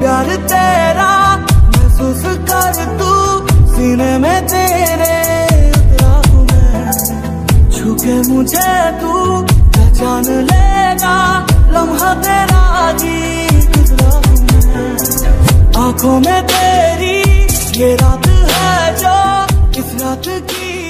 प्यार तेरा, महसूस कर तू सीने में तेरे मैं। छुके मुझे तू, पहचान लेगा, लम्हा तेरा जी आँखों में तेरी, ये रात है जो इस रात की